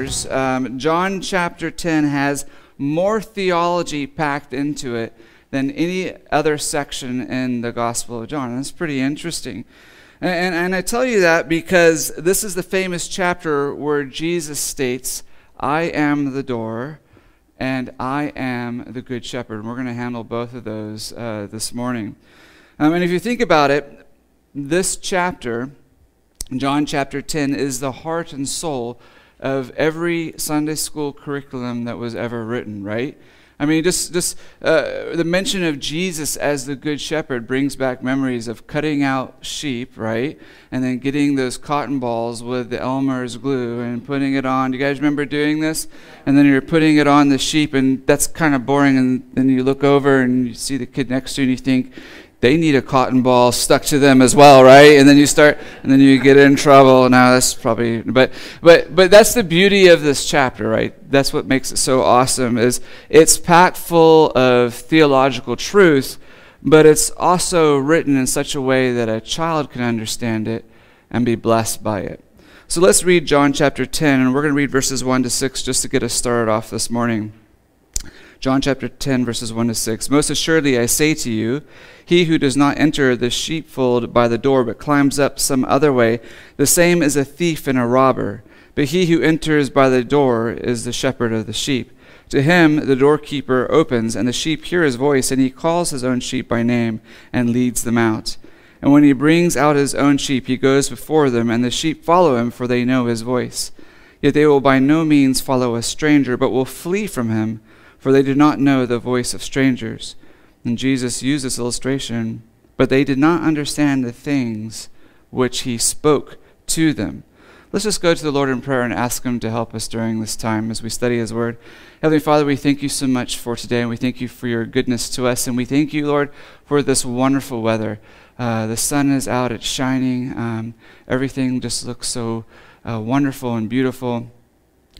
Um, John chapter 10 has more theology packed into it than any other section in the Gospel of John. That's pretty interesting. And, and, I tell you that because this is the famous chapter where Jesus states, I am the door and I am the good shepherd. And we're going to handle both of those uh, this morning. Um, and if you think about it, this chapter, John chapter 10, is the heart and soul of every Sunday school curriculum that was ever written, right? I mean, just, just uh, the mention of Jesus as the Good Shepherd brings back memories of cutting out sheep, right? And then getting those cotton balls with the Elmer's glue and putting it on. Do you guys remember doing this? And then you're putting it on the sheep, and that's kind of boring. And then you look over and you see the kid next to you, and you think, they need a cotton ball stuck to them as well, right? And then you start, and then you get in trouble. Now that's probably, but but but that's the beauty of this chapter, right? That's what makes it so awesome. Is it's packed full of theological truth, but it's also written in such a way that a child can understand it and be blessed by it. So let's read John chapter 10, and we're going to read verses 1 to 6 just to get us started off this morning. John chapter 10, verses 1 to 6. Most assuredly, I say to you, he who does not enter the sheepfold by the door, but climbs up some other way, the same is a thief and a robber. But he who enters by the door is the shepherd of the sheep. To him the doorkeeper opens, and the sheep hear his voice, and he calls his own sheep by name and leads them out. And when he brings out his own sheep, he goes before them, and the sheep follow him, for they know his voice. Yet they will by no means follow a stranger, but will flee from him for they did not know the voice of strangers. And Jesus used this illustration, but they did not understand the things which he spoke to them. Let's just go to the Lord in prayer and ask him to help us during this time as we study his word. Heavenly Father, we thank you so much for today, and we thank you for your goodness to us, and we thank you, Lord, for this wonderful weather. Uh, the sun is out, it's shining. Um, everything just looks so uh, wonderful and beautiful.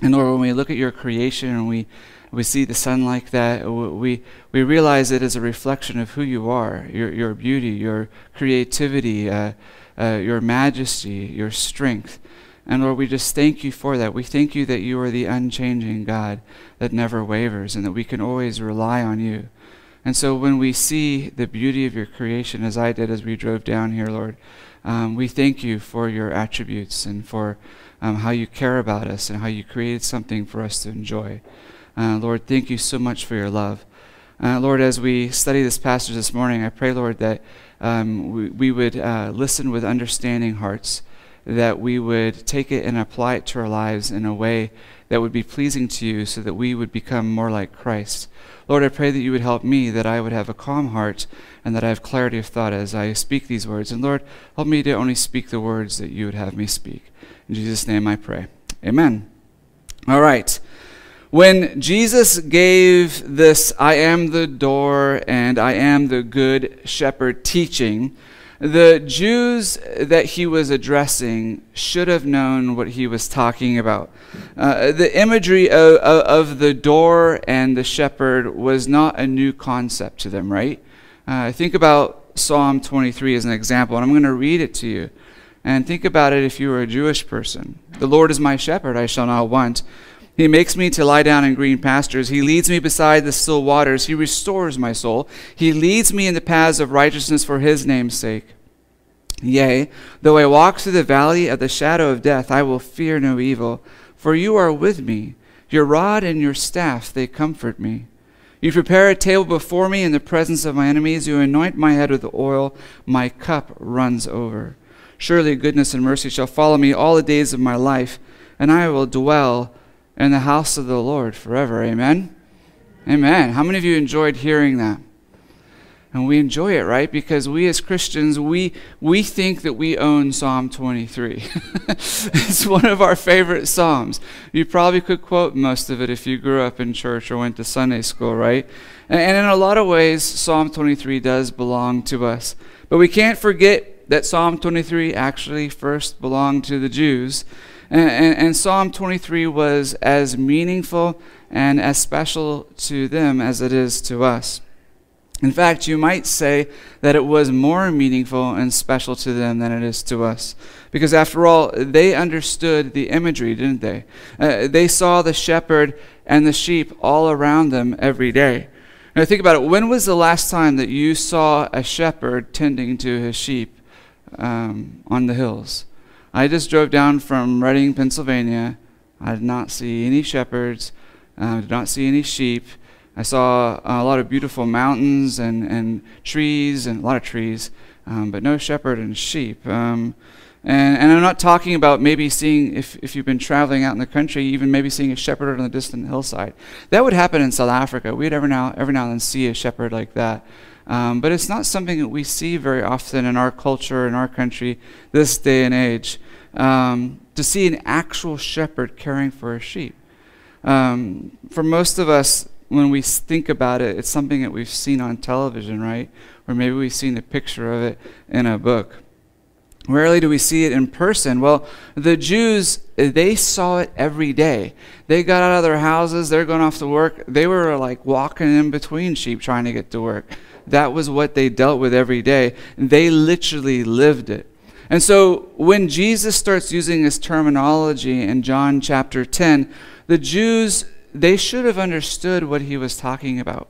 And Lord, when we look at your creation and we we see the sun like that, we, we realize it is a reflection of who you are, your, your beauty, your creativity, uh, uh, your majesty, your strength. And Lord, we just thank you for that. We thank you that you are the unchanging God that never wavers and that we can always rely on you. And so when we see the beauty of your creation, as I did as we drove down here, Lord, um, we thank you for your attributes and for um, how you care about us and how you created something for us to enjoy. Uh, Lord, thank you so much for your love. Uh, Lord, as we study this passage this morning, I pray, Lord, that um, we, we, would uh, listen with understanding hearts, that we would take it and apply it to our lives in a way that would be pleasing to you so that we would become more like Christ. Lord, I pray that you would help me, that I would have a calm heart, and that I have clarity of thought as I speak these words. And Lord, help me to only speak the words that you would have me speak. In Jesus' name I pray. Amen. All right. When Jesus gave this I am the door and I am the good shepherd teaching, the Jews that he was addressing should have known what he was talking about. Uh, the imagery of, of, the door and the shepherd was not a new concept to them, right? Uh, think about Psalm 23 as an example, and I'm going to read it to you. And think about it if you were a Jewish person. The Lord is my shepherd, I shall not want. He makes me to lie down in green pastures. He leads me beside the still waters. He restores my soul. He leads me in the paths of righteousness for his name's sake. Yea, though I walk through the valley of the shadow of death, I will fear no evil, for you are with me. Your rod and your staff, they comfort me. You prepare a table before me in the presence of my enemies. You anoint my head with oil. My cup runs over. Surely goodness and mercy shall follow me all the days of my life, and I will dwell in the house of the Lord forever. Amen? Amen. How many of you enjoyed hearing that? And we enjoy it, right? Because we as Christians, we, we think that we own Psalm 23. it's one of our favorite Psalms. You probably could quote most of it if you grew up in church or went to Sunday school, right? And, and in a lot of ways, Psalm 23 does belong to us. But we can't forget that Psalm 23 actually first belonged to the Jews. And, and, Psalm 23 was as meaningful and as special to them as it is to us. In fact, you might say that it was more meaningful and special to them than it is to us. Because after all, they understood the imagery, didn't they? Uh, they saw the shepherd and the sheep all around them every day. Now, think about it. When was the last time that you saw a shepherd tending to his sheep um, on the hills? I just drove down from Reading, Pennsylvania. I did not see any shepherds, uh, did not see any sheep. I saw a lot of beautiful mountains and, and trees, and a lot of trees, um, but no shepherd and sheep. Um, and, and I'm not talking about maybe seeing, if, if you've been traveling out in the country, even maybe seeing a shepherd on the distant hillside. That would happen in South Africa. We'd every now, every now and then see a shepherd like that. Um, but it's not something that we see very often in our culture, in our country, this day and age, um, to see an actual shepherd caring for a sheep. Um, for most of us, when we think about it, it's something that we've seen on television, right? Or maybe we've seen a picture of it in a book. Rarely do we see it in person. Well, the Jews, they saw it every day. They got out of their houses, they're going off to work. They were like walking in between sheep trying to get to work. That was what they dealt with every day. They literally lived it. And so when Jesus starts using this terminology in John chapter 10, the Jews, they should have understood what he was talking about.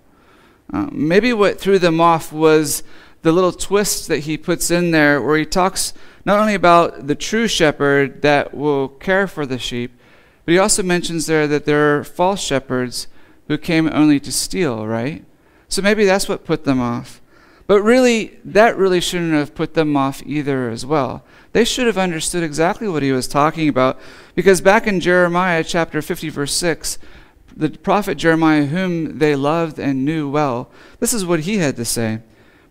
Uh, maybe what threw them off was the little twist that he puts in there where he talks not only about the true shepherd that will care for the sheep, but he also mentions there that there are false shepherds who came only to steal, right? So maybe that's what put them off. But really, that really shouldn't have put them off either as well. They should have understood exactly what he was talking about because back in Jeremiah chapter 50, verse 6, the prophet Jeremiah, whom they loved and knew well, this is what he had to say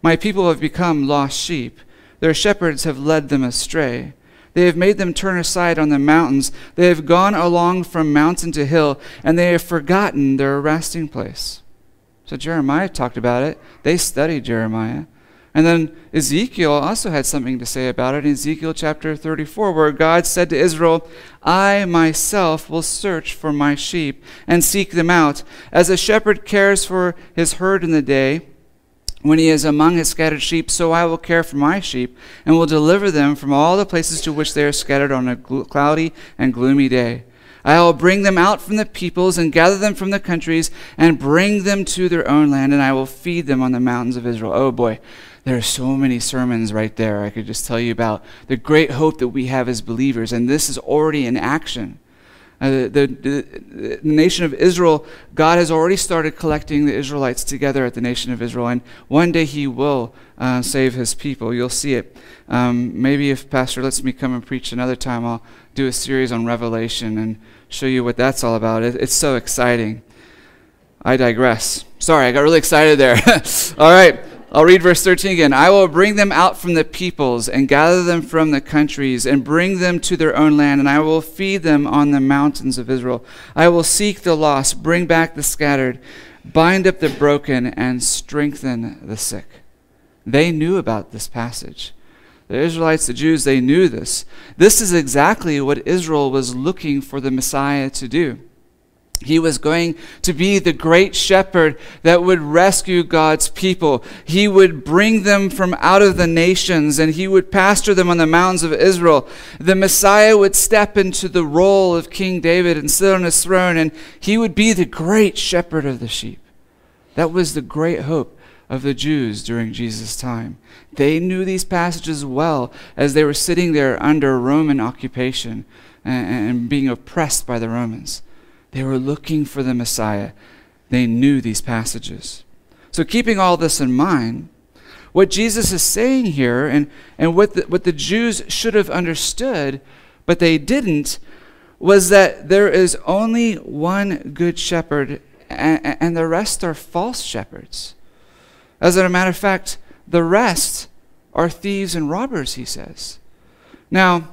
My people have become lost sheep. Their shepherds have led them astray. They have made them turn aside on the mountains. They have gone along from mountain to hill, and they have forgotten their resting place. So Jeremiah talked about it. They studied Jeremiah. And then Ezekiel also had something to say about it in Ezekiel chapter 34, where God said to Israel, I myself will search for my sheep and seek them out. As a shepherd cares for his herd in the day, when he is among his scattered sheep, so I will care for my sheep, and will deliver them from all the places to which they are scattered on a cloudy and gloomy day. I will bring them out from the peoples and gather them from the countries and bring them to their own land, and I will feed them on the mountains of Israel. Oh boy, there are so many sermons right there. I could just tell you about the great hope that we have as believers, and this is already in action. Uh, the, the, the, nation of Israel, God has already started collecting the Israelites together at the nation of Israel, and one day He will uh, save His people. You'll see it. Um, maybe if Pastor lets me come and preach another time, I'll do a series on Revelation and show you what that's all about. It, it's so exciting. I digress. Sorry, I got really excited there. all right. I'll read verse 13 again. I will bring them out from the peoples and gather them from the countries and bring them to their own land, and I will feed them on the mountains of Israel. I will seek the lost, bring back the scattered, bind up the broken, and strengthen the sick. They knew about this passage. The Israelites, the Jews, they knew this. This is exactly what Israel was looking for the Messiah to do. He was going to be the great shepherd that would rescue God's people. He would bring them from out of the nations and he would pasture them on the mountains of Israel. The Messiah would step into the role of King David and sit on his throne and he would be the great shepherd of the sheep. That was the great hope of the Jews during Jesus' time. They knew these passages well as they were sitting there under Roman occupation and, being oppressed by the Romans. They were looking for the Messiah. They knew these passages. So, keeping all this in mind, what Jesus is saying here and, and what, the, what the Jews should have understood, but they didn't, was that there is only one good shepherd and, and the rest are false shepherds. As a matter of fact, the rest are thieves and robbers, he says. Now,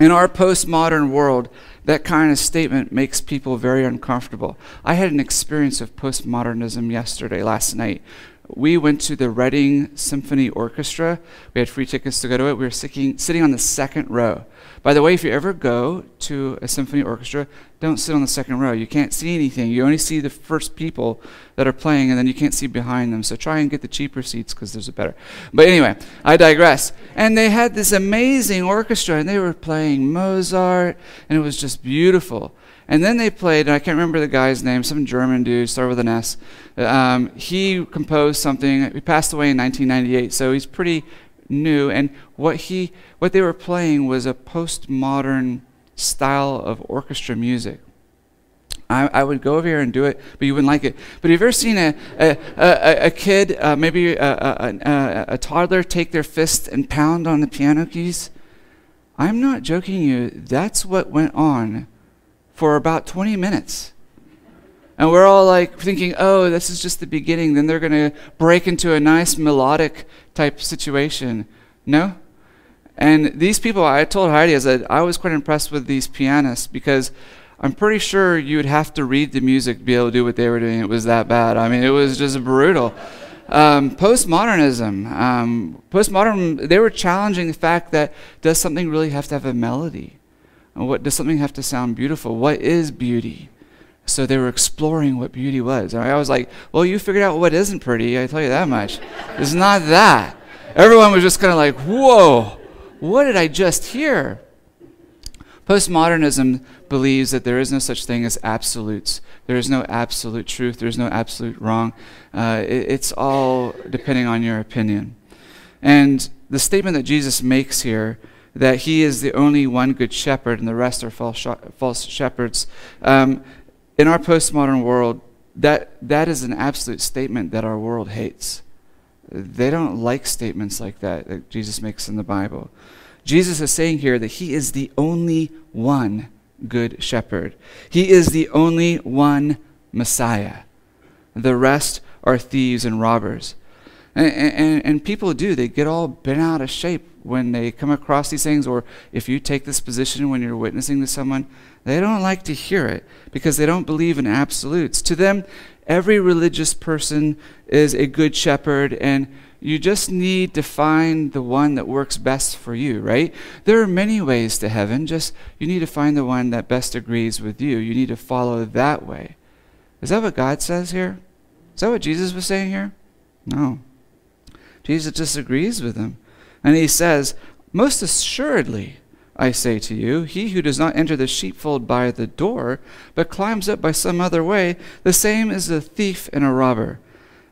in our postmodern world, that kind of statement makes people very uncomfortable. I had an experience of postmodernism yesterday, last night, we went to the Reading Symphony Orchestra. We had free tickets to go to it. We were sitting, sitting on the second row. By the way, if you ever go to a symphony orchestra, don't sit on the second row. You can't see anything. You only see the first people that are playing, and then you can't see behind them. So try and get the cheaper seats because there's a better. But anyway, I digress. And they had this amazing orchestra, and they were playing Mozart, and it was just beautiful. And then they played, and I can't remember the guy's name, some German dude, started with an S. Um, he composed something. He passed away in 1998, so he's pretty new. And what he, what they were playing was a postmodern style of orchestra music. I, I, would go over here and do it, but you wouldn't like it. But have you ever seen a, a, a, a kid, uh, maybe a, a, a, toddler, take their fist and pound on the piano keys? I'm not joking you. That's what went on for about 20 minutes. And we're all like thinking, oh, this is just the beginning. Then they're going to break into a nice melodic type situation. No? And these people, I told Heidi, I said, I was quite impressed with these pianists because I'm pretty sure you'd have to read the music to be able to do what they were doing. It was that bad. I mean, it was just brutal. Um, postmodernism. Um, postmodern, they were challenging the fact that does something really have to have a melody? What does something have to sound beautiful? What is beauty? So they were exploring what beauty was. And I was like, well, you figured out what isn't pretty, I tell you that much. it's not that. Everyone was just kind of like, whoa, what did I just hear? Postmodernism believes that there is no such thing as absolutes. There is no absolute truth. There is no absolute wrong. Uh, it, it's all depending on your opinion. And the statement that Jesus makes here that he is the only one good shepherd and the rest are false, false shepherds. Um, in our postmodern world, that, that is an absolute statement that our world hates. They don't like statements like that that Jesus makes in the Bible. Jesus is saying here that he is the only one good shepherd. He is the only one Messiah. The rest are thieves and robbers. And, and, people do, they get all bent out of shape when they come across these things, or if you take this position when you're witnessing to someone, they don't like to hear it because they don't believe in absolutes. To them, every religious person is a good shepherd, and you just need to find the one that works best for you, right? There are many ways to heaven, just you need to find the one that best agrees with you. You need to follow that way. Is that what God says here? Is that what Jesus was saying here? No. Jesus disagrees with him. And he says, Most assuredly, I say to you, he who does not enter the sheepfold by the door, but climbs up by some other way, the same is a thief and a robber.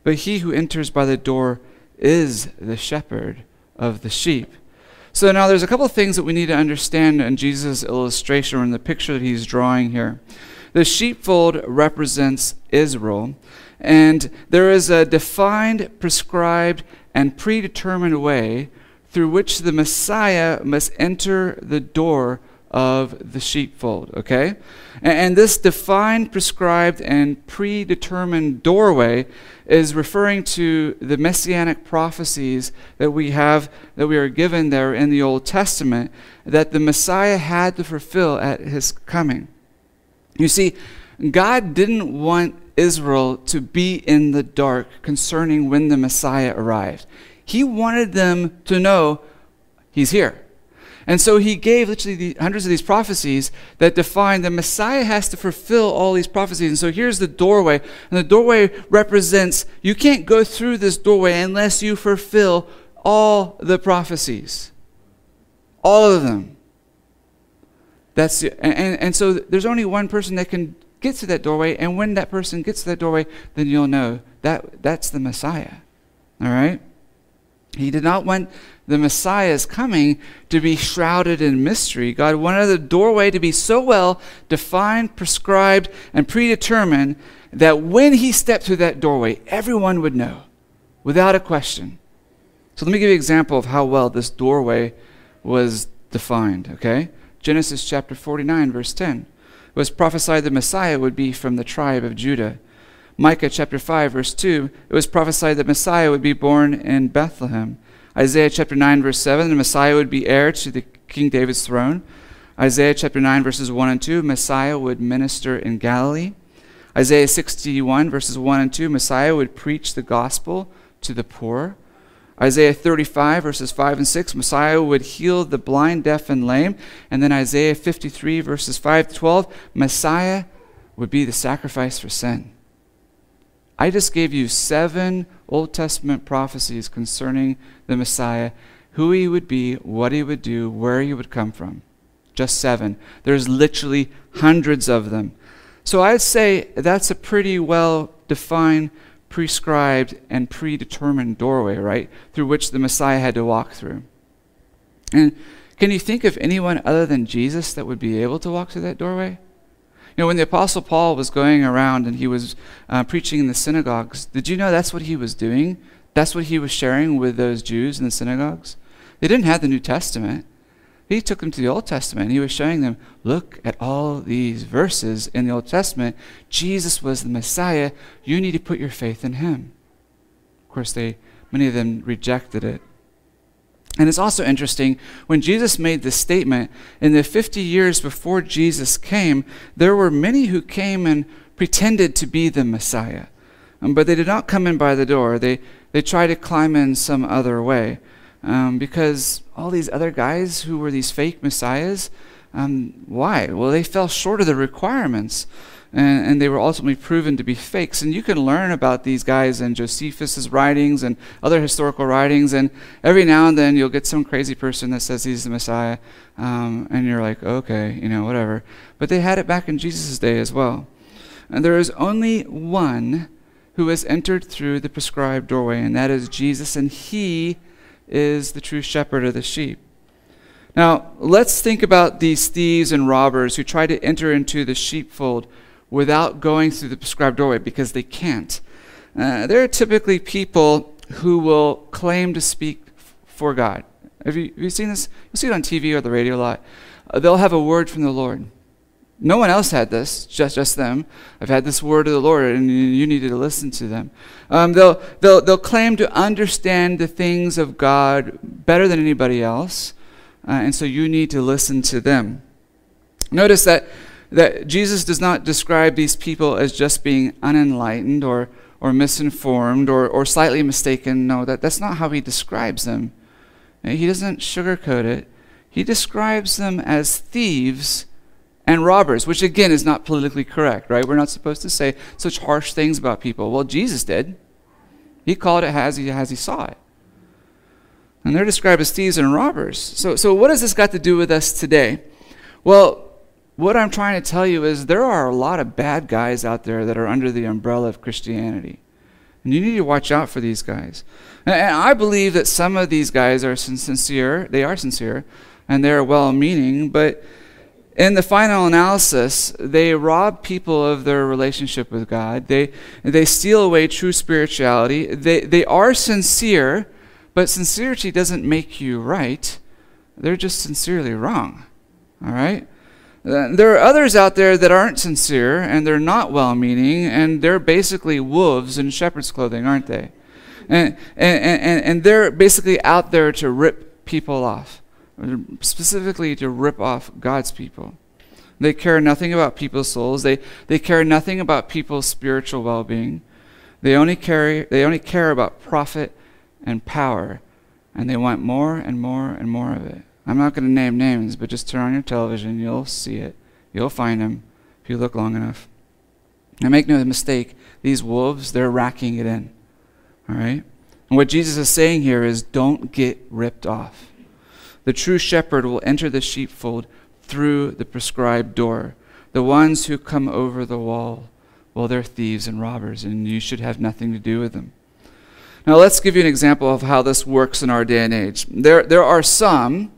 But he who enters by the door is the shepherd of the sheep. So now there's a couple of things that we need to understand in Jesus' illustration or in the picture that he's drawing here. The sheepfold represents Israel, and there is a defined, prescribed, and predetermined way through which the Messiah must enter the door of the sheepfold, okay? And, this defined, prescribed, and predetermined doorway is referring to the messianic prophecies that we have, that we are given there in the Old Testament, that the Messiah had to fulfill at his coming. You see, God didn't want Israel to be in the dark concerning when the Messiah arrived. He wanted them to know he's here. And so he gave literally the, hundreds of these prophecies that define the Messiah has to fulfill all these prophecies. And so here's the doorway. And the doorway represents you can't go through this doorway unless you fulfill all the prophecies. All of them. That's and, and, and so there's only one person that can get to that doorway, and when that person gets to that doorway, then you'll know that that's the Messiah. All right? He did not want the Messiah's coming to be shrouded in mystery. God wanted the doorway to be so well defined, prescribed, and predetermined that when he stepped through that doorway, everyone would know without a question. So let me give you an example of how well this doorway was defined, okay? Genesis chapter 49, verse 10. It was prophesied the Messiah would be from the tribe of Judah. Micah chapter 5, verse 2, it was prophesied that Messiah would be born in Bethlehem. Isaiah chapter 9, verse 7, the Messiah would be heir to the King David's throne. Isaiah chapter 9, verses 1 and 2, Messiah would minister in Galilee. Isaiah 61, verses 1 and 2, Messiah would preach the gospel to the poor. Isaiah 35, verses 5 and 6, Messiah would heal the blind, deaf, and lame. And then Isaiah 53, verses 5 to 12, Messiah would be the sacrifice for sin. I just gave you seven Old Testament prophecies concerning the Messiah, who he would be, what he would do, where he would come from. Just seven. There's literally hundreds of them. So I'd say that's a pretty well defined, prescribed, and predetermined doorway, right? Through which the Messiah had to walk through. And can you think of anyone other than Jesus that would be able to walk through that doorway? You know, when the Apostle Paul was going around and he was uh, preaching in the synagogues, did you know that's what he was doing? That's what he was sharing with those Jews in the synagogues? They didn't have the New Testament. He took them to the Old Testament. He was showing them, look at all these verses in the Old Testament. Jesus was the Messiah. You need to put your faith in him. Of course, they many of them rejected it. And it's also interesting, when Jesus made this statement, in the 50 years before Jesus came, there were many who came and pretended to be the Messiah. Um, but they did not come in by the door. They, they tried to climb in some other way. Um, because all these other guys who were these fake messiahs, um, why? Well, they fell short of the requirements and, and, they were ultimately proven to be fakes. And you can learn about these guys in Josephus's writings and other historical writings. And every now and then you'll get some crazy person that says he's the Messiah, um, and you're like, okay, you know, whatever. But they had it back in Jesus' day as well. And there is only one who has entered through the prescribed doorway, and that is Jesus, and he is the true shepherd of the sheep. Now, let's think about these thieves and robbers who try to enter into the sheepfold without going through the prescribed doorway because they can't. Uh, there are typically people who will claim to speak for God. Have you, have you seen this? You'll see it on TV or the radio a lot. Uh, they'll have a word from the Lord. No one else had this, just, just them. I've had this word of the Lord, and you needed to listen to them. Um, they'll, they'll, they'll claim to understand the things of God better than anybody else, uh, and so you need to listen to them. Notice that that Jesus does not describe these people as just being unenlightened or, or misinformed or, or slightly mistaken. No, that, that's not how he describes them. He doesn't sugarcoat it. He describes them as thieves and robbers, which again is not politically correct, right? We're not supposed to say such harsh things about people. Well, Jesus did. He called it as he, as he saw it. And they're described as thieves and robbers. So, so what has this got to do with us today? Well, what I'm trying to tell you is there are a lot of bad guys out there that are under the umbrella of Christianity. And you need to watch out for these guys. And I believe that some of these guys are sincere, they are sincere, and they're well meaning, but in the final analysis, they rob people of their relationship with God. They, they steal away true spirituality. They, they are sincere, but sincerity doesn't make you right. They're just sincerely wrong. All right? Uh, there are others out there that aren't sincere and they're not well meaning and they're basically wolves in shepherd's clothing, aren't they? And, and, and, and they're basically out there to rip people off, specifically to rip off God's people. They care nothing about people's souls. They, they care nothing about people's spiritual well being. They only, care, they only care about profit and power, and they want more and more and more of it. I'm not going to name names, but just turn on your television. You'll see it. You'll find them if you look long enough. Now, make no mistake, these wolves, they're racking it in. All right? And what Jesus is saying here is don't get ripped off. The true shepherd will enter the sheepfold through the prescribed door. The ones who come over the wall, well, they're thieves and robbers, and you should have nothing to do with them. Now, let's give you an example of how this works in our day and age. There, there are some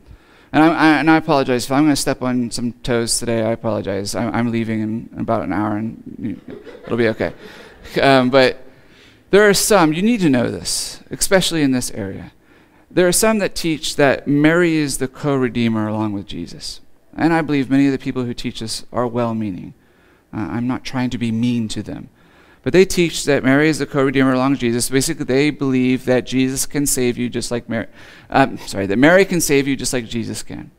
and I, I, and I apologize if I'm going to step on some toes today. I apologize. I, I'm, leaving in about an hour, and it'll be okay. Um, but there are some you need to know this, especially in this area. There are some that teach that Mary is the co-redeemer along with Jesus, and I believe many of the people who teach this are well-meaning. Uh, I'm not trying to be mean to them. But they teach that Mary is the co-redeemer along with Jesus. Basically, they believe that Jesus can save you just like Mary. Um, sorry, that Mary can save you just like Jesus can.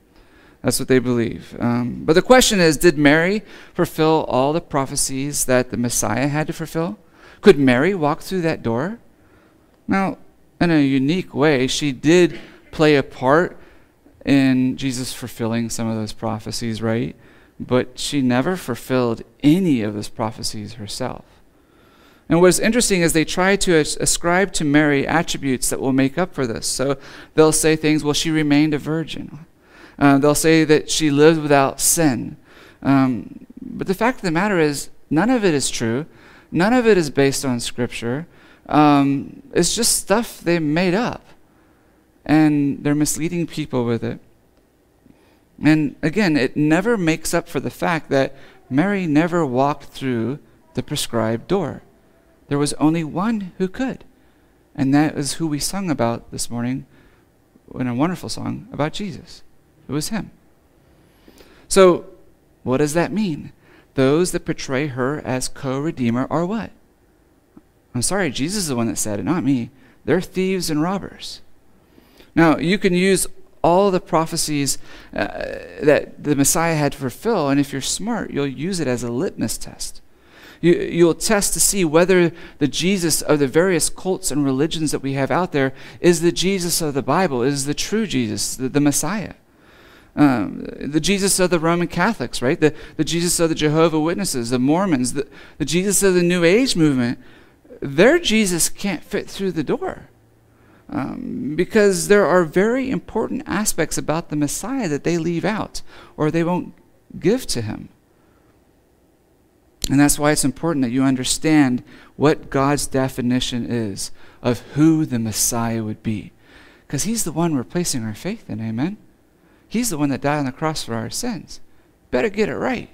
That's what they believe. Um, but the question is, did Mary fulfill all the prophecies that the Messiah had to fulfill? Could Mary walk through that door? Now, in a unique way, she did play a part in Jesus fulfilling some of those prophecies, right? But she never fulfilled any of those prophecies herself. And what's interesting is they try to ascribe to Mary attributes that will make up for this. So they'll say things, well, she remained a virgin. Uh, they'll say that she lived without sin. Um, but the fact of the matter is, none of it is true. None of it is based on Scripture. Um, it's just stuff they made up. And they're misleading people with it. And again, it never makes up for the fact that Mary never walked through the prescribed door. There was only one who could. And that is who we sung about this morning in a wonderful song about Jesus. It was him. So, what does that mean? Those that portray her as co redeemer are what? I'm sorry, Jesus is the one that said it, not me. They're thieves and robbers. Now, you can use all the prophecies uh, that the Messiah had to fulfill, and if you're smart, you'll use it as a litmus test. You, you'll test to see whether the Jesus of the various cults and religions that we have out there is the Jesus of the Bible, is the true Jesus, the, the Messiah. Um, the Jesus of the Roman Catholics, right? The, the Jesus of the Jehovah Witnesses, the Mormons, the, the Jesus of the New Age movement. Their Jesus can't fit through the door. Um, because there are very important aspects about the Messiah that they leave out or they won't give to him. And that's why it's important that you understand what God's definition is of who the Messiah would be. Because he's the one we're placing our faith in, amen? He's the one that died on the cross for our sins. Better get it right.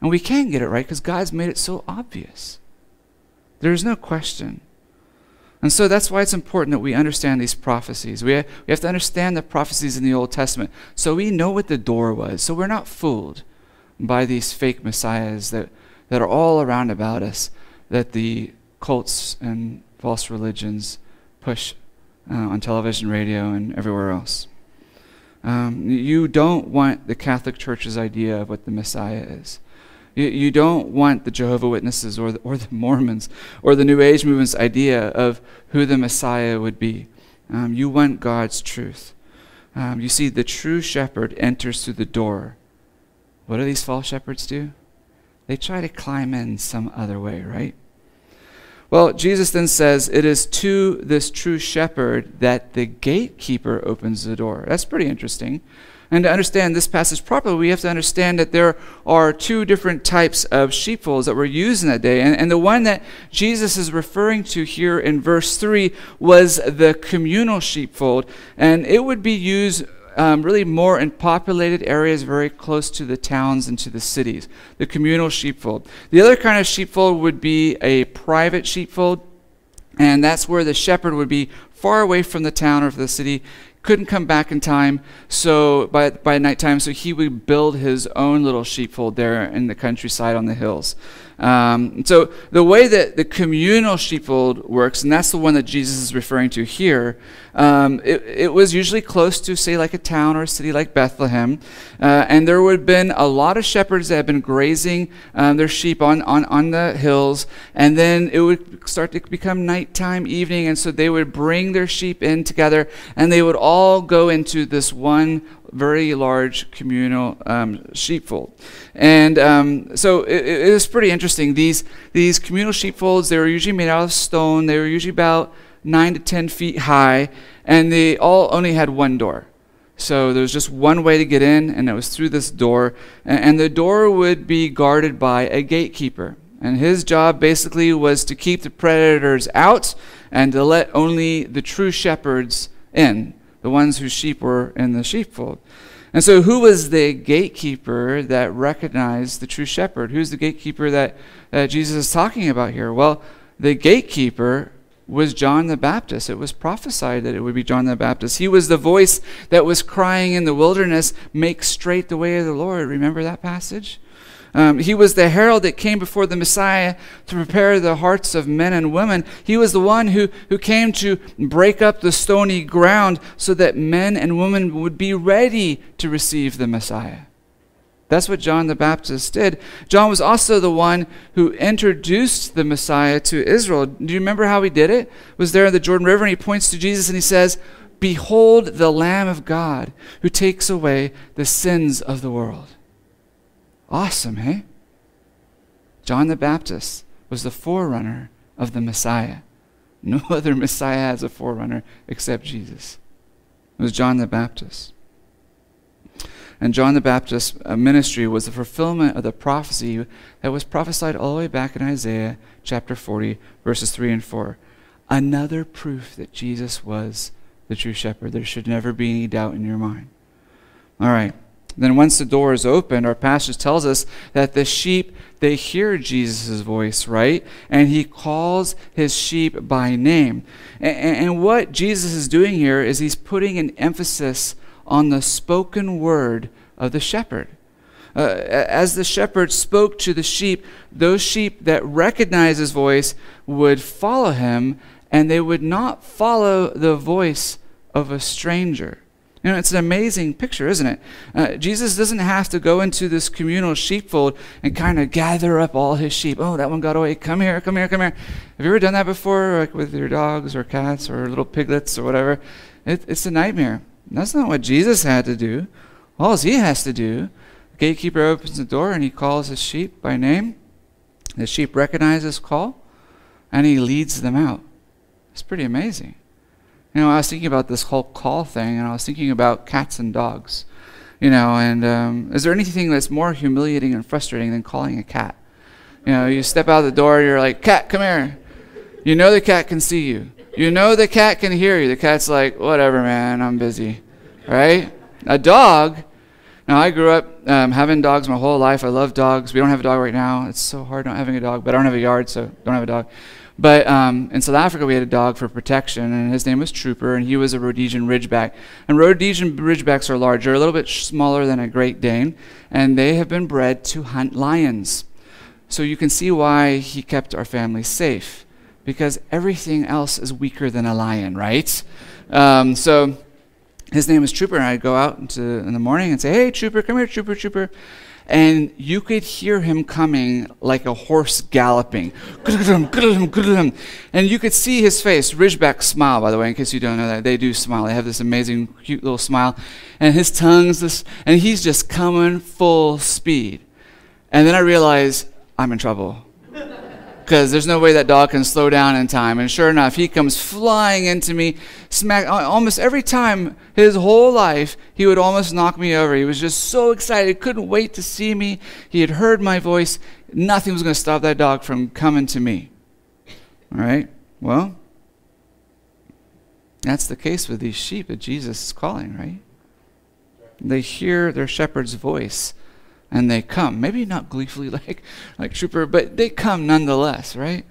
And we can get it right because God's made it so obvious. There's no question. And so that's why it's important that we understand these prophecies. We have, we have to understand the prophecies in the Old Testament so we know what the door was, so we're not fooled by these fake messiahs that, that are all around about us that the cults and false religions push uh, on television, radio, and everywhere else. Um, you don't want the Catholic Church's idea of what the Messiah is. You, you don't want the Jehovah Witnesses or the, or the Mormons or the New Age movement's idea of who the Messiah would be. Um, you want God's truth. Um, you see, the true shepherd enters through the door what do these false shepherds do? They try to climb in some other way, right? Well, Jesus then says, It is to this true shepherd that the gatekeeper opens the door. That's pretty interesting. And to understand this passage properly, we have to understand that there are two different types of sheepfolds that were used in that day. And, and the one that Jesus is referring to here in verse 3 was the communal sheepfold. And it would be used um, really more in populated areas very close to the towns and to the cities, the communal sheepfold. The other kind of sheepfold would be a private sheepfold, and that's where the shepherd would be far away from the town or the city, couldn't come back in time, so by, by nighttime, so he would build his own little sheepfold there in the countryside on the hills. Um, so the way that the communal sheepfold works, and that's the one that Jesus is referring to here, um, it, it, was usually close to, say, like a town or a city like Bethlehem, uh, and there would have been a lot of shepherds that had been grazing um, their sheep on, on, on the hills, and then it would start to become nighttime, evening, and so they would bring their sheep in together, and they would all go into this one very large communal um, sheepfold. And um, so it, it was pretty interesting. These, these communal sheepfolds, they were usually made out of stone. They were usually about 9 to 10 feet high, and they all only had one door. So there was just one way to get in, and it was through this door. And, and the door would be guarded by a gatekeeper. And his job basically was to keep the predators out and to let only the true shepherds in the ones whose sheep were in the sheepfold. And so, who was the gatekeeper that recognized the true shepherd? Who's the gatekeeper that, that Jesus is talking about here? Well, the gatekeeper was John the Baptist. It was prophesied that it would be John the Baptist. He was the voice that was crying in the wilderness, Make straight the way of the Lord. Remember that passage? Um, he was the herald that came before the Messiah to prepare the hearts of men and women. He was the one who, who came to break up the stony ground so that men and women would be ready to receive the Messiah. That's what John the Baptist did. John was also the one who introduced the Messiah to Israel. Do you remember how he did it? Was there in the Jordan River and he points to Jesus and he says, Behold the Lamb of God who takes away the sins of the world. Awesome, hey? John the Baptist was the forerunner of the Messiah. No other Messiah has a forerunner except Jesus. It was John the Baptist. And John the Baptist's uh, ministry was the fulfillment of the prophecy that was prophesied all the way back in Isaiah chapter 40, verses 3 and 4. Another proof that Jesus was the true shepherd. There should never be any doubt in your mind. All right. Then once the door is opened, our passage tells us that the sheep they hear Jesus' voice, right? And he calls his sheep by name. And, and, what Jesus is doing here is he's putting an emphasis on the spoken word of the shepherd. Uh, as the shepherd spoke to the sheep, those sheep that recognize his voice would follow him, and they would not follow the voice of a stranger. You know, it's an amazing picture, isn't it? Uh, Jesus doesn't have to go into this communal sheepfold and kind of gather up all his sheep. Oh, that one got away. Come here, come here, come here. Have you ever done that before, like with your dogs or cats or little piglets or whatever? It, it's a nightmare. That's not what Jesus had to do. All he has to do, the gatekeeper opens the door and he calls his sheep by name. The sheep recognize his call and he leads them out. It's pretty amazing. You know, I was thinking about this whole call thing and I was thinking about cats and dogs. You know, and um, is there anything that's more humiliating and frustrating than calling a cat? You know, you step out the door, you're like, cat, come here. You know the cat can see you. You know the cat can hear you. The cat's like, whatever, man, I'm busy. Right? A dog. Now, I grew up um, having dogs my whole life. I love dogs. We don't have a dog right now. It's so hard not having a dog, but I don't have a yard, so don't have a dog. But um, in South Africa, we had a dog for protection, and his name was Trooper, and he was a Rhodesian Ridgeback. And Rhodesian Ridgebacks are larger, a little bit smaller than a Great Dane, and they have been bred to hunt lions. So you can see why he kept our family safe because everything else is weaker than a lion, right? Um, so his name is Trooper, and I'd go out into, in the morning and say, Hey, Trooper, come here, Trooper, Trooper. And you could hear him coming like a horse galloping. And you could see his face. Ridgeback smile, by the way, in case you don't know that. They do smile. They have this amazing, cute little smile. And his tongue's this, and he's just coming full speed. And then I realize I'm in trouble because there's no way that dog can slow down in time. And sure enough, he comes flying into me, smack. Almost every time, his whole life, he would almost knock me over. He was just so excited, he couldn't wait to see me. He had heard my voice. Nothing was going to stop that dog from coming to me. All right? Well, that's the case with these sheep that Jesus is calling, right? They hear their shepherd's voice and they come. Maybe not gleefully like like Trooper, but they come nonetheless, right?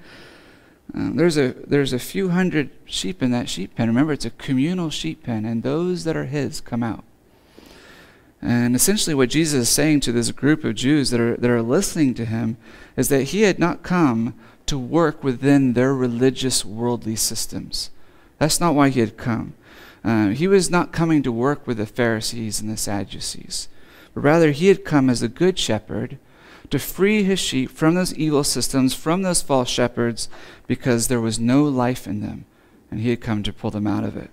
Uh, there's a there's a few hundred sheep in that sheep pen. Remember, it's a communal sheep pen, and those that are his come out. And essentially, what Jesus is saying to this group of Jews that are that are listening to him is that he had not come to work within their religious worldly systems. That's not why he had come. Uh, he was not coming to work with the Pharisees and the Sadducees rather he had come as a good shepherd to free his sheep from those evil systems, from those false shepherds, because there was no life in them, and he had come to pull them out of it.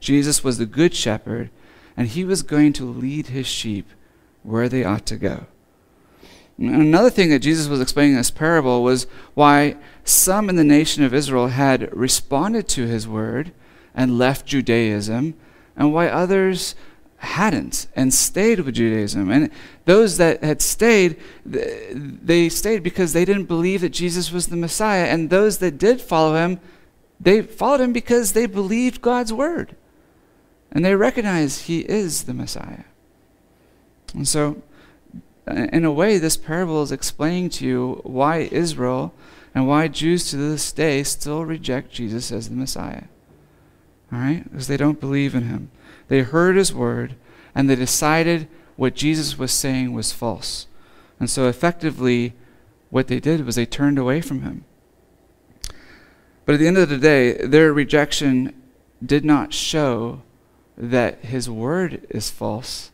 Jesus was the good shepherd, and he was going to lead his sheep where they ought to go. Another thing that Jesus was explaining in this parable was why some in the nation of Israel had responded to his word and left Judaism, and why others hadn't and stayed with Judaism. And those that had stayed, they stayed because they didn't believe that Jesus was the Messiah. And those that did follow him, they followed him because they believed God's word. And they recognized he is the Messiah. And so, uh, in a way, this parable is explaining to you why Israel and why Jews to this day still reject Jesus as the Messiah. All right? Because they don't believe in him. They heard his word and they decided what Jesus was saying was false. And so effectively, what they did was they turned away from him. But at the end of the day, their rejection did not show that his word is false.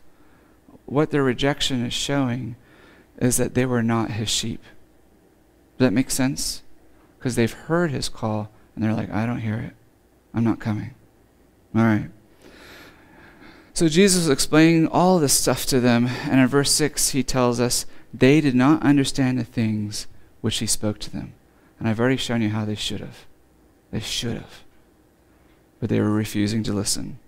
what their rejection is showing is that they were not his sheep. Does that make sense? Because they've heard his call and they're like, I don't hear it. I'm not coming. All right. So Jesus is explaining all this stuff to them, and in verse 6, he tells us they did not understand the things which he spoke to them. And I've already shown you how they should have. They should have. But they were refusing to listen.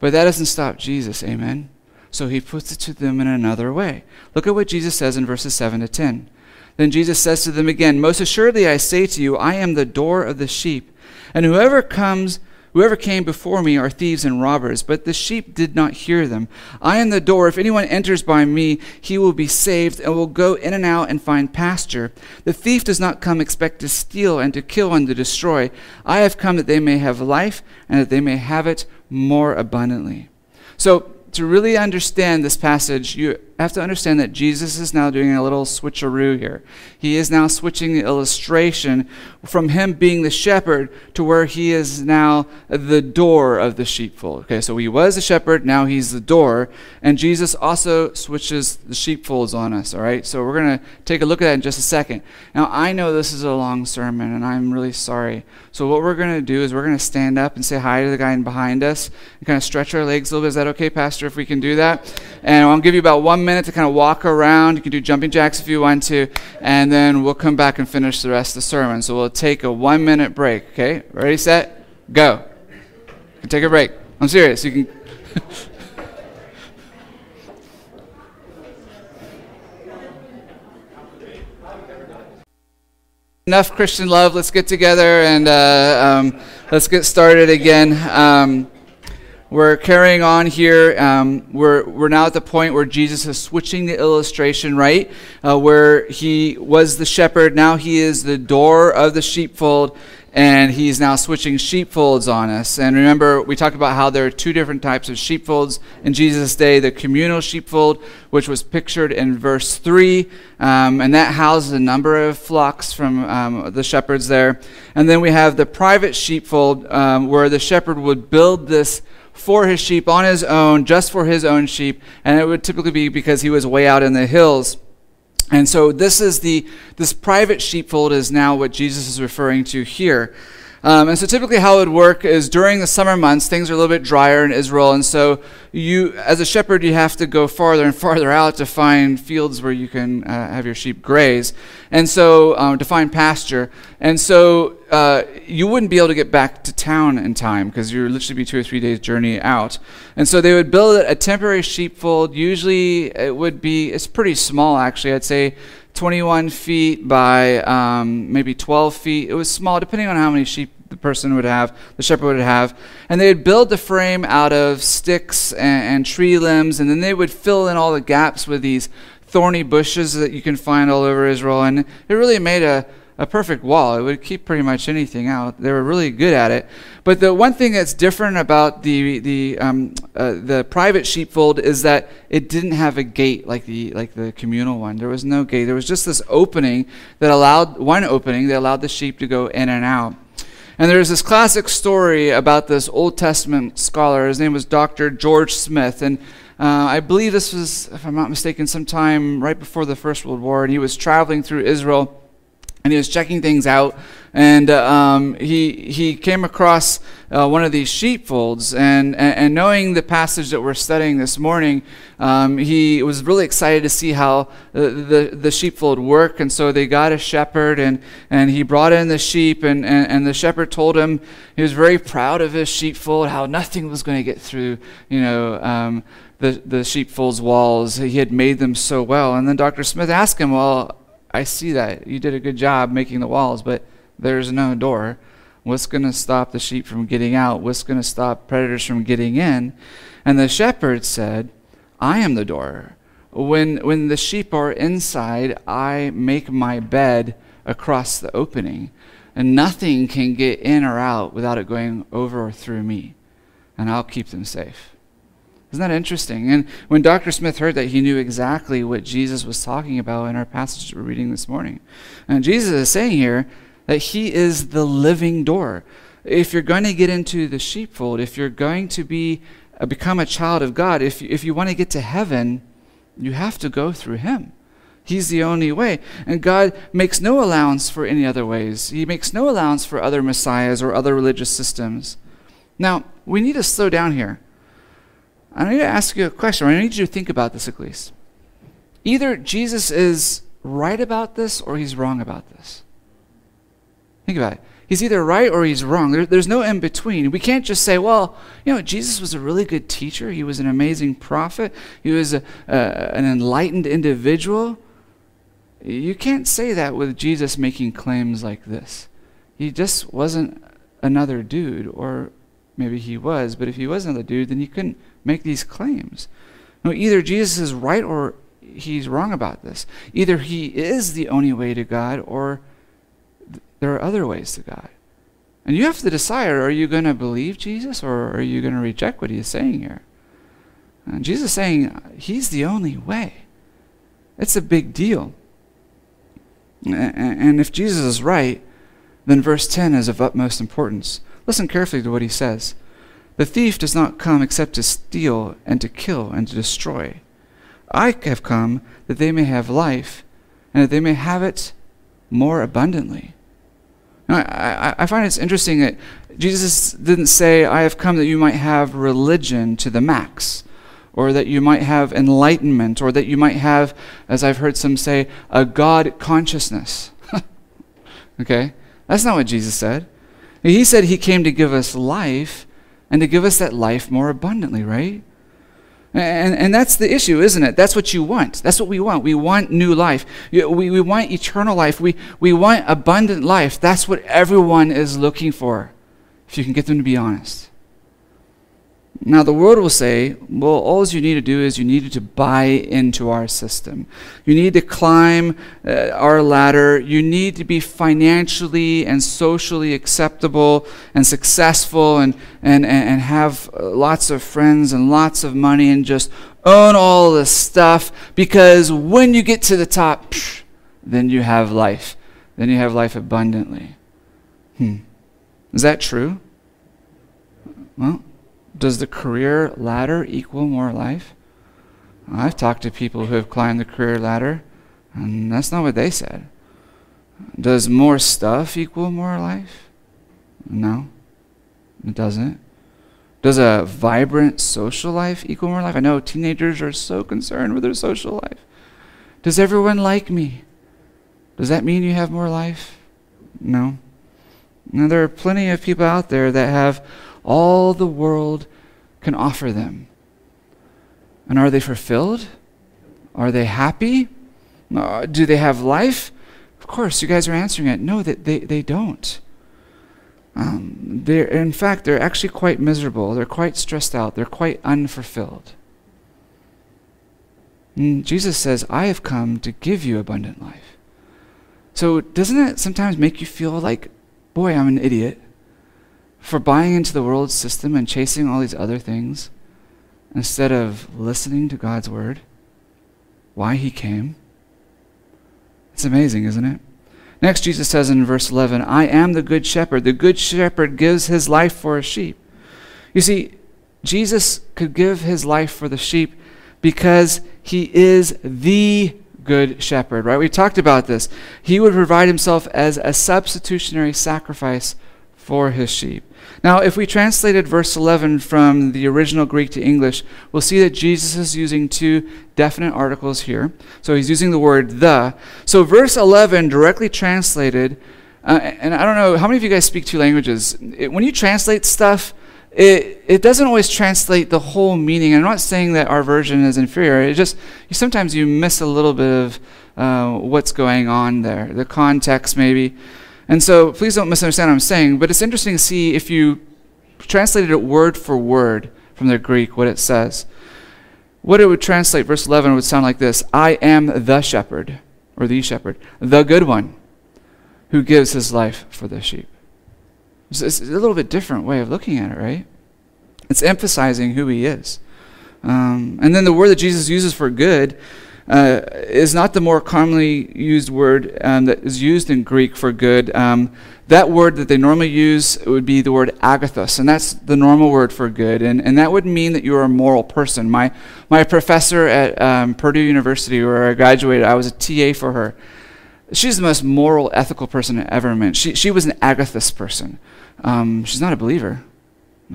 But that doesn't stop Jesus, amen? So he puts it to them in another way. Look at what Jesus says in verses 7 to 10. Then Jesus says to them again, Most assuredly I say to you, I am the door of the sheep. And whoever comes Whoever came before me are thieves and robbers, but the sheep did not hear them. I am the door. If anyone enters by me, he will be saved and will go in and out and find pasture. The thief does not come expect to steal and to kill and to destroy. I have come that they may have life and that they may have it more abundantly. So, to really understand this passage, you have to understand that Jesus is now doing a little switcheroo here. He is now switching the illustration from him being the shepherd to where he is now the door of the sheepfold. Okay, so he was the shepherd, now he's the door. And Jesus also switches the sheepfolds on us, all right? So we're going to take a look at that in just a second. Now, I know this is a long sermon, and I'm really sorry. So what we're going to do is we're going to stand up and say hi to the guy behind us and kind of stretch our legs a little bit. Is that okay, Pastor, if we can do that? And I'll give you about one minute to kind of walk around. You can do jumping jacks if you want to, and then we'll come back and finish the rest of the sermon. So we'll take a one minute break. Okay? Ready, set, go. Take a break. I'm serious. You can. Enough Christian love. Let's get together and uh, um, let's get started again. Um, we're carrying on here. Um, we're, we're now at the point where Jesus is switching the illustration, right? Uh, where he was the shepherd, now he is the door of the sheepfold, and he's now switching sheepfolds on us. And remember, we talked about how there are two different types of sheepfolds in Jesus' day the communal sheepfold, which was pictured in verse 3, um, and that houses a number of flocks from um, the shepherds there. And then we have the private sheepfold, um, where the shepherd would build this for his sheep on his own, just for his own sheep, and it would typically be because he was way out in the hills. And so this is the this private sheepfold is now what Jesus is referring to here. Um, and so typically how it would work is during the summer months, things are a little bit drier in Israel. And so you, as a shepherd, you have to go farther and farther out to find fields where you can uh, have your sheep graze. And so um, to find pasture. And so uh, you wouldn't be able to get back to town in time because you're literally be two or three days journey out. And so they would build a temporary sheepfold. Usually it would be, it's pretty small actually. I'd say 21 feet by um, maybe 12 feet. It was small, depending on how many sheep the person would have, the shepherd would have. And they would build the frame out of sticks and, and tree limbs, and then they would fill in all the gaps with these thorny bushes that you can find all over Israel. And it really made a a perfect wall. It would keep pretty much anything out. They were really good at it. But the one thing that's different about the the um, uh, the private sheepfold is that it didn't have a gate like the like the communal one. There was no gate. There was just this opening that allowed one opening that allowed the sheep to go in and out. And there's this classic story about this Old Testament scholar. His name was Dr. George Smith, and uh, I believe this was, if I'm not mistaken, sometime right before the First World War, and he was traveling through Israel and he was checking things out and uh, um, he, he came across uh, one of these sheepfolds and, and, and, knowing the passage that we're studying this morning um, he was really excited to see how the, the, the sheepfold worked and so they got a shepherd and, and he brought in the sheep and, and, and the shepherd told him he was very proud of his sheepfold how nothing was going to get through you know um, the, the sheepfold's walls he had made them so well and then dr smith asked him well I see that. You did a good job making the walls, but there's no door. What's going to stop the sheep from getting out? What's going to stop predators from getting in? And the shepherd said, I am the door. When, when the sheep are inside, I make my bed across the opening, and nothing can get in or out without it going over or through me, and I'll keep them safe. Isn't that interesting? And when Dr. Smith heard that, he knew exactly what Jesus was talking about in our passage we're reading this morning. And Jesus is saying here that he is the living door. If you're going to get into the sheepfold, if you're going to be uh, become a child of God, if, if you want to get to heaven, you have to go through Him. He's the only way. And God makes no allowance for any other ways. He makes no allowance for other messiahs or other religious systems. Now, we need to slow down here. I need to ask you a question, I need you to think about this at least. Either Jesus is right about this or he's wrong about this. Think about it. He's either right or he's wrong. There, there's no in between. We can't just say, well, you know, Jesus was a really good teacher. He was an amazing prophet. He was a, an enlightened individual. You can't say that with Jesus making claims like this. He just wasn't another dude, or maybe he was, but if he was another dude, then he couldn't make these claims. No, either Jesus is right or he's wrong about this. Either he is the only way to God, or there are other ways to God. And you have to decide are you going to believe Jesus or are you going to reject what he is saying here? And Jesus is saying he's the only way. It's a big deal. And if Jesus is right, then verse 10 is of utmost importance. Listen carefully to what he says. The thief does not come except to steal and to kill and to destroy. I have come that they may have life and that they may have it more abundantly. I, I find it's interesting that Jesus didn't say, I have come that you might have religion to the max, or that you might have enlightenment, or that you might have, as I've heard some say, a God consciousness. okay? That's not what Jesus said. He said he came to give us life and to give us that life more abundantly, right? And, and that's the issue, isn't it? That's what you want. That's what we want. We want new life. We, we want eternal life. We, we want abundant life. That's what everyone is looking for, if you can get them to be honest. Now, the world will say, well, all you need to do is you need to buy into our system. You need to climb uh, our ladder. You need to be financially and socially acceptable and successful and, and, and have uh, lots of friends and lots of money and just own all this stuff because when you get to the top, psh, then you have life. Then you have life abundantly. Hmm. Is that true? Well, does the career ladder equal more life? I've talked to people who have climbed the career ladder, and that's not what they said. Does more stuff equal more life? No, it doesn't. Does a vibrant social life equal more life? I know teenagers are so concerned with their social life. Does everyone like me? Does that mean you have more life? No. Now, there are plenty of people out there that have all the world can offer them. And are they fulfilled? Are they happy? Uh, do they have life? Of course, you guys are answering it. No, they, they don't. Um, they're, in fact, they're actually quite miserable. They're quite stressed out. They're quite unfulfilled. And Jesus says, I have come to give you abundant life. So, doesn't it sometimes make you feel like, boy, I'm an idiot? For buying into the world system and chasing all these other things instead of listening to God's word, why he came. It's amazing, isn't it? Next, Jesus says in verse 11, I am the good shepherd. The good shepherd gives his life for a sheep. You see, Jesus could give his life for the sheep because he is the good shepherd, right? We talked about this. He would provide himself as a substitutionary sacrifice for his sheep. Now, if we translated verse 11 from the original Greek to English, we'll see that Jesus is using two definite articles here. So he's using the word the. So verse 11 directly translated, uh, and I don't know, how many of you guys speak two languages? It, when you translate stuff, it, it doesn't always translate the whole meaning. I'm not saying that our version is inferior. It just you, sometimes you miss a little bit of uh, what's going on there, the context maybe. And so please don't misunderstand what I'm saying, but it's interesting to see if you translated it word for word from the Greek what it says. What it would translate, verse 11, would sound like this I am the shepherd, or the shepherd, the good one, who gives his life for the sheep. It's, it's a little bit different way of looking at it, right? It's emphasizing who he is. Um, and then the word that Jesus uses for good uh, is not the more commonly used word um, that is used in Greek for good. Um, that word that they normally use would be the word agathos, and that's the normal word for good. And, and that would mean that you're a moral person. My, my professor at um, Purdue University, where I graduated, I was a TA for her. She's the most moral, ethical person I ever met. She, she was an agathos person. Um, she's not a believer.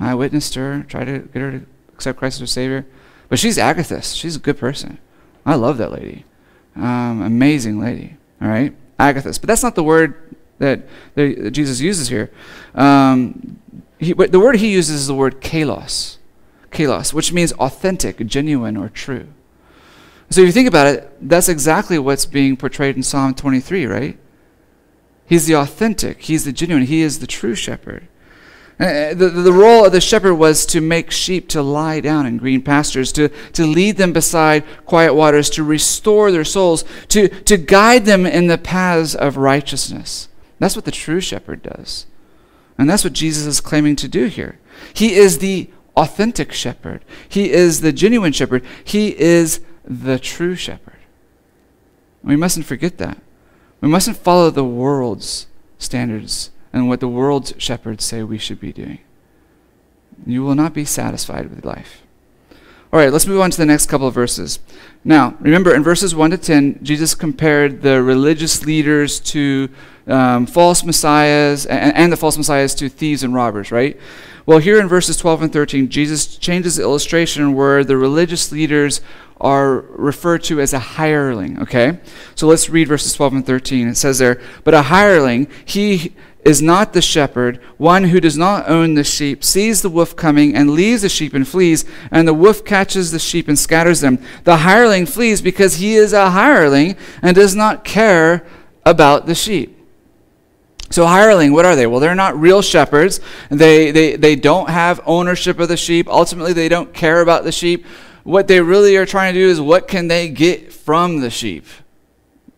I witnessed her, tried to get her to accept Christ as her Savior. But she's agathos. She's a good person. I love that lady. Um, amazing lady. All right? Agathos. But that's not the word that, that Jesus uses here. Um, he, the word he uses is the word kalos. Kalos, which means authentic, genuine, or true. So if you think about it, that's exactly what's being portrayed in Psalm 23, right? He's the authentic, he's the genuine, he is the true shepherd. Uh, the, the role of the shepherd was to make sheep to lie down in green pastures, to, to lead them beside quiet waters, to restore their souls, to, to guide them in the paths of righteousness. That's what the true shepherd does. And that's what Jesus is claiming to do here. He is the authentic shepherd, he is the genuine shepherd, he is the true shepherd. We mustn't forget that. We mustn't follow the world's standards and what the world's shepherds say we should be doing. You will not be satisfied with life. All right, let's move on to the next couple of verses. Now, remember in verses 1 to 10, Jesus compared the religious leaders to um, false messiahs and, and the false messiahs to thieves and robbers, right? Well, here in verses 12 and 13, Jesus changes the illustration where the religious leaders are referred to as a hireling, okay? So let's read verses 12 and 13. It says there, But a hireling, he is not the shepherd, one who does not own the sheep, sees the wolf coming and leaves the sheep and flees, and the wolf catches the sheep and scatters them. The hireling flees because he is a hireling and does not care about the sheep. So, hireling, what are they? Well, they're not real shepherds. They, they, they don't have ownership of the sheep. Ultimately, they don't care about the sheep. What they really are trying to do is what can they get from the sheep?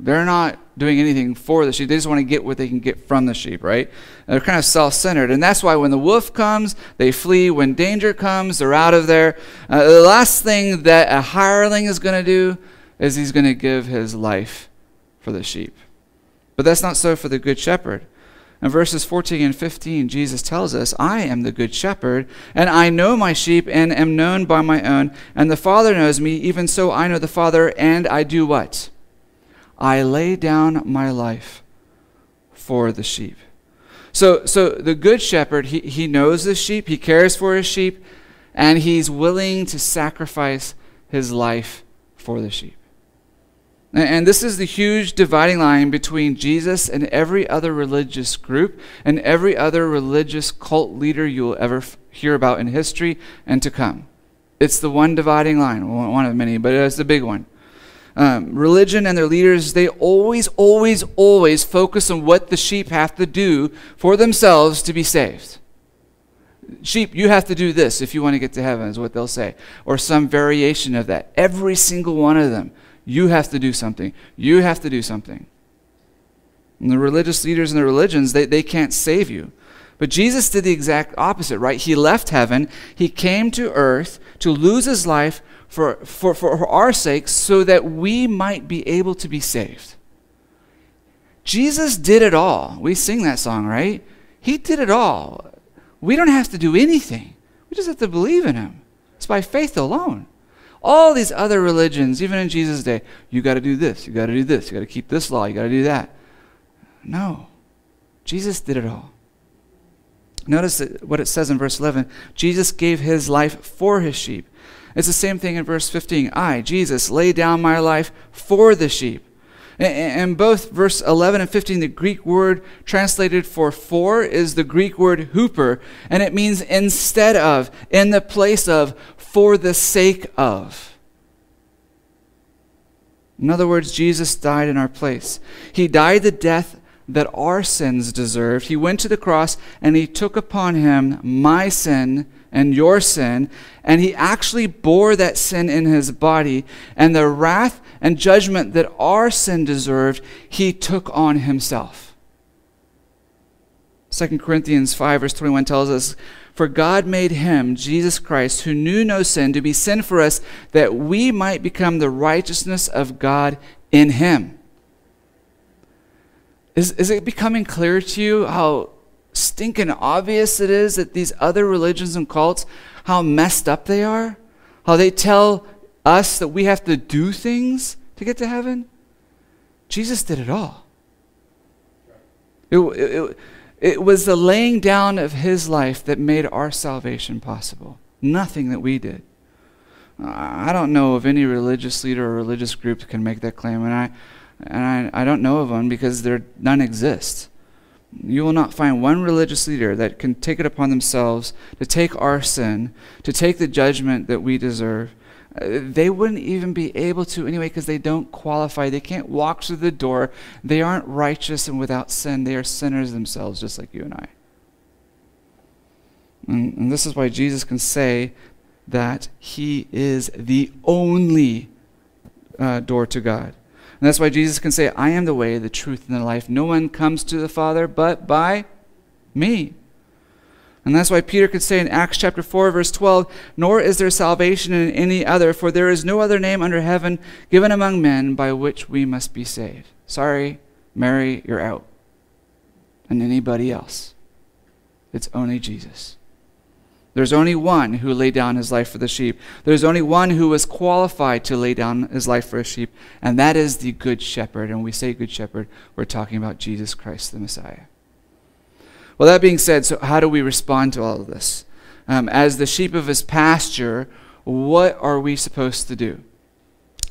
They're not doing anything for the sheep. They just want to get what they can get from the sheep, right? they're kind of self centered. And that's why when the wolf comes, they flee. When danger comes, they're out of there. Uh, the last thing that a hireling is going to do is he's going to give his life for the sheep. But that's not so for the good shepherd. In verses 14 and 15, Jesus tells us, I am the good shepherd, and I know my sheep and am known by my own, and the Father knows me, even so I know the Father, and I do what? I lay down my life for the sheep. So, so the good shepherd, he, he knows the sheep, he cares for his sheep, and he's willing to sacrifice his life for the sheep. And, and this is the huge dividing line between Jesus and every other religious group and every other religious cult leader you'll ever hear about in history and to come. It's the one dividing line, one of many, but it's the big one um, religion and their leaders, they always, always, always focus on what the sheep have to do for themselves to be saved. Sheep, you have to do this if you want to get to heaven, is what they'll say. Or some variation of that. Every single one of them. You have to do something. You have to do something. And the religious leaders and the religions, they, they can't save you. But Jesus did the exact opposite, right? He left heaven, he came to earth to lose his life for, for, for our sakes so that we might be able to be saved. Jesus did it all. We sing that song, right? He did it all. We don't have to do anything. We just have to believe in him. It's by faith alone. All these other religions, even in Jesus' day, you got to do this, you got to do this, you got to keep this law, you got to do that. No. Jesus did it all. Notice what it says in verse 11 Jesus gave his life for his sheep. It's the same thing in verse 15. I, Jesus, lay down my life for the sheep. In both verse 11 and 15, the Greek word translated for for is the Greek word hooper, and it means instead of, in the place of, for the sake of. In other words, Jesus died in our place. He died the death that our sins deserved. He went to the cross and he took upon him my sin and your sin, and he actually bore that sin in his body, and the wrath and judgment that our sin deserved, he took on himself. 2 Corinthians 5, verse 21 tells us, For God made him, Jesus Christ, who knew no sin, to be sin for us, that we might become the righteousness of God in him. Is, is it becoming clear to you how stinking obvious it is that these other religions and cults, how messed up they are? How they tell us that we have to do things to get to heaven? Jesus did it all. It, it, it was the laying down of his life that made our salvation possible, nothing that we did. I don't know of any religious leader or religious group that can make that claim, and I, and I, I don't know of one because there none exist. You will not find one religious leader that can take it upon themselves to take our sin, to take the judgment that we deserve. Uh, they wouldn't even be able to anyway because they don't qualify. They can't walk through the door. They aren't righteous and without sin. They are sinners themselves, just like you and I. And, and this is why Jesus can say that he is the only uh, door to God. And that's why Jesus can say, I am the way, the truth, and the life. No one comes to the Father but by me. And that's why Peter could say in Acts chapter 4, verse 12, Nor is there salvation in any other, for there is no other name under heaven given among men by which we must be saved. Sorry, Mary, you're out. And anybody else. It's only Jesus. There's only one who laid down his life for the sheep. There's only one who was qualified to lay down his life for a sheep, and that is the Good Shepherd. And when we say Good Shepherd, we're talking about Jesus Christ, the Messiah. Well, that being said, so how do we respond to all of this? Um, as the sheep of his pasture, what are we supposed to do?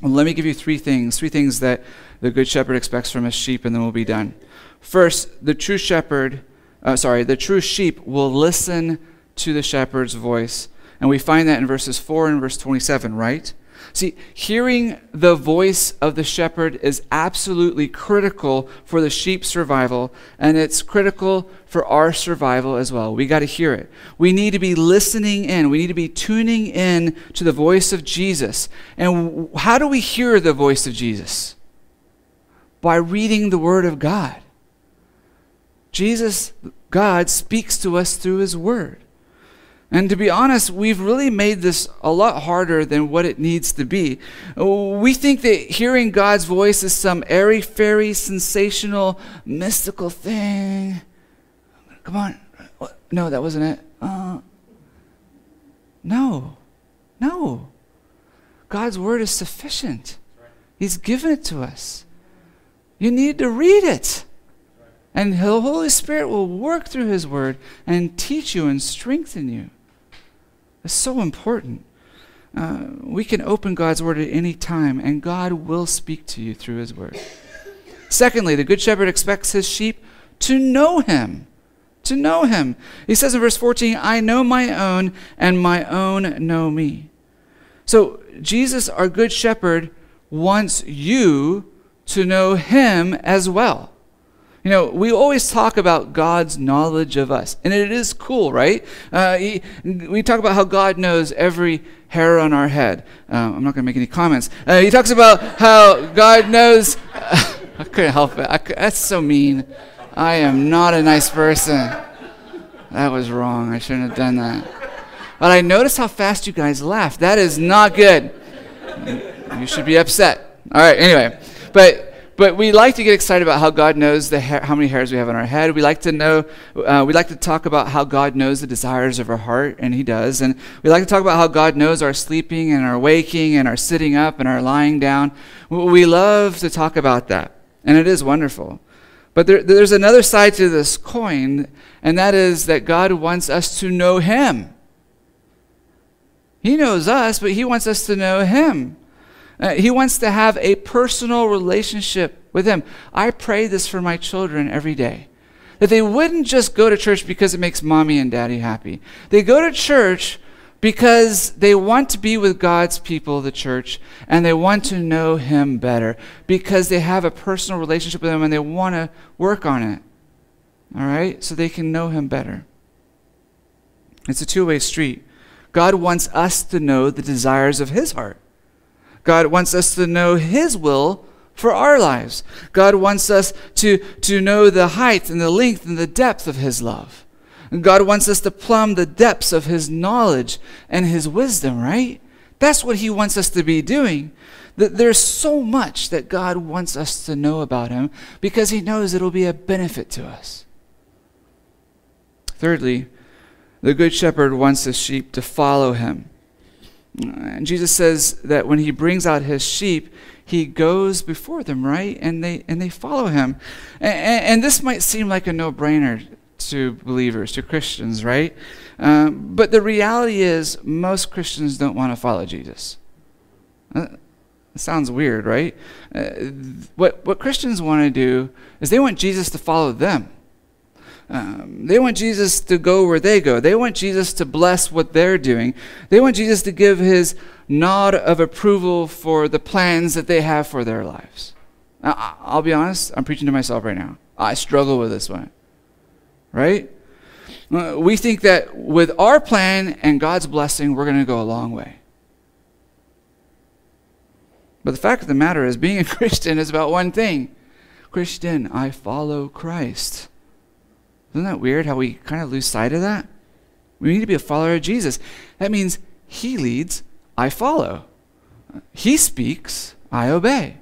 Well, let me give you three things, three things that the Good Shepherd expects from his sheep, and then we'll be done. First, the true shepherd, uh, sorry, the true sheep will listen to the shepherd's voice. And we find that in verses 4 and verse 27, right? See, hearing the voice of the shepherd is absolutely critical for the sheep's survival, and it's critical for our survival as well. We got to hear it. We need to be listening in. We need to be tuning in to the voice of Jesus. And how do we hear the voice of Jesus? By reading the Word of God. Jesus, God, speaks to us through His Word. And to be honest, we've really made this a lot harder than what it needs to be. We think that hearing God's voice is some airy fairy, sensational, mystical thing. Come on. No, that wasn't it. Uh, no. No. God's word is sufficient. He's given it to us. You need to read it. And the Holy Spirit will work through His word and teach you and strengthen you. So important. Uh, we can open God's word at any time, and God will speak to you through his word. Secondly, the good shepherd expects his sheep to know him. To know him. He says in verse 14, I know my own, and my own know me. So, Jesus, our good shepherd, wants you to know him as well. You know, we always talk about God's knowledge of us, and it is cool, right? Uh, he, we talk about how God knows every hair on our head. Uh, I'm not going to make any comments. Uh, he talks about how God knows. I couldn't help it. Could, that's so mean. I am not a nice person. That was wrong. I shouldn't have done that. But I noticed how fast you guys laughed. That is not good. You should be upset. All right, anyway. But but we like to get excited about how God knows the ha- how many hairs we have on our head. We like to know, uh, we like to talk about how God knows the desires of our heart, and He does. And we like to talk about how God knows our sleeping and our waking and our sitting up and our lying down. We love to talk about that, and it is wonderful. But there, there's another side to this coin, and that is that God wants us to know Him. He knows us, but He wants us to know Him. Uh, he wants to have a personal relationship with Him. I pray this for my children every day. That they wouldn't just go to church because it makes mommy and daddy happy. They go to church because they want to be with God's people, the church, and they want to know Him better because they have a personal relationship with Him and they want to work on it. All right? So they can know Him better. It's a two way street. God wants us to know the desires of His heart. God wants us to know His will for our lives. God wants us to, to know the height and the length and the depth of His love. God wants us to plumb the depths of His knowledge and His wisdom, right? That's what He wants us to be doing. That there's so much that God wants us to know about Him because He knows it'll be a benefit to us. Thirdly, the Good Shepherd wants his sheep to follow him. And Jesus says that when he brings out his sheep, he goes before them, right? And they and they follow him. And, and this might seem like a no-brainer to believers, to Christians, right? Um, but the reality is, most Christians don't want to follow Jesus. Uh, it sounds weird, right? Uh, what what Christians want to do is they want Jesus to follow them. Um, they want Jesus to go where they go. They want Jesus to bless what they're doing. They want Jesus to give his nod of approval for the plans that they have for their lives. Now, I'll be honest, I'm preaching to myself right now. I struggle with this one. Right? Uh, we think that with our plan and God's blessing, we're going to go a long way. But the fact of the matter is, being a Christian is about one thing Christian, I follow Christ. Isn't that weird how we kind of lose sight of that? We need to be a follower of Jesus. That means he leads, I follow. He speaks, I obey.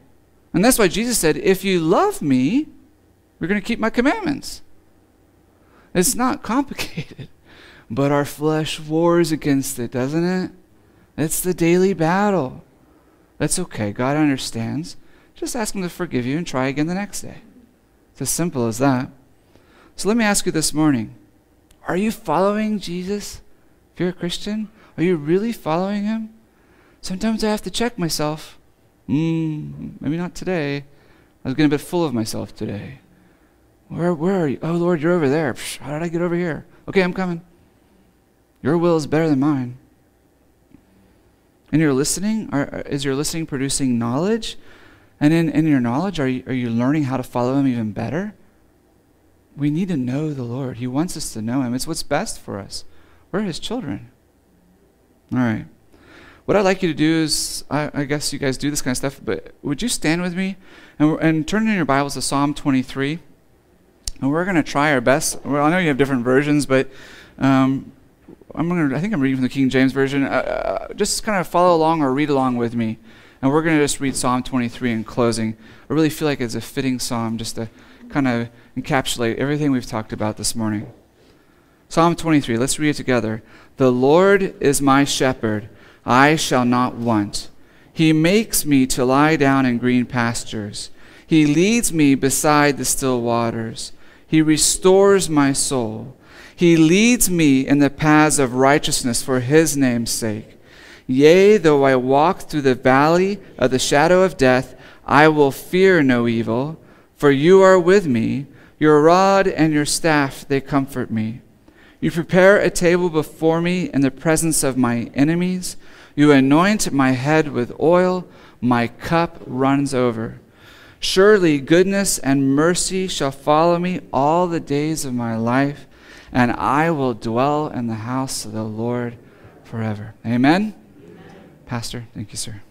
And that's why Jesus said, If you love me, you're going to keep my commandments. It's not complicated, but our flesh wars against it, doesn't it? It's the daily battle. That's okay. God understands. Just ask Him to forgive you and try again the next day. It's as simple as that. So let me ask you this morning Are you following Jesus? If you're a Christian, are you really following him? Sometimes I have to check myself. Hmm, maybe not today. I was getting a bit full of myself today. Where, where are you? Oh, Lord, you're over there. How did I get over here? Okay, I'm coming. Your will is better than mine. And your listening, are, is your listening producing knowledge? And in, in your knowledge, are you, are you learning how to follow him even better? We need to know the Lord. He wants us to know Him. It's what's best for us. We're His children. All right. What I'd like you to do is, I, I guess you guys do this kind of stuff, but would you stand with me and, and turn in your Bibles to Psalm 23? And we're going to try our best. Well, I know you have different versions, but um, I'm gonna, I think I'm reading from the King James Version. Uh, uh, just kind of follow along or read along with me. And we're going to just read Psalm 23 in closing. I really feel like it's a fitting psalm just to kind of encapsulate everything we've talked about this morning. Psalm 23, let's read it together. The Lord is my shepherd, I shall not want. He makes me to lie down in green pastures. He leads me beside the still waters. He restores my soul. He leads me in the paths of righteousness for his name's sake. Yea, though I walk through the valley of the shadow of death, I will fear no evil for you are with me, your rod and your staff, they comfort me. You prepare a table before me in the presence of my enemies. You anoint my head with oil, my cup runs over. Surely goodness and mercy shall follow me all the days of my life, and I will dwell in the house of the Lord forever. Amen? Amen. Pastor, thank you, sir.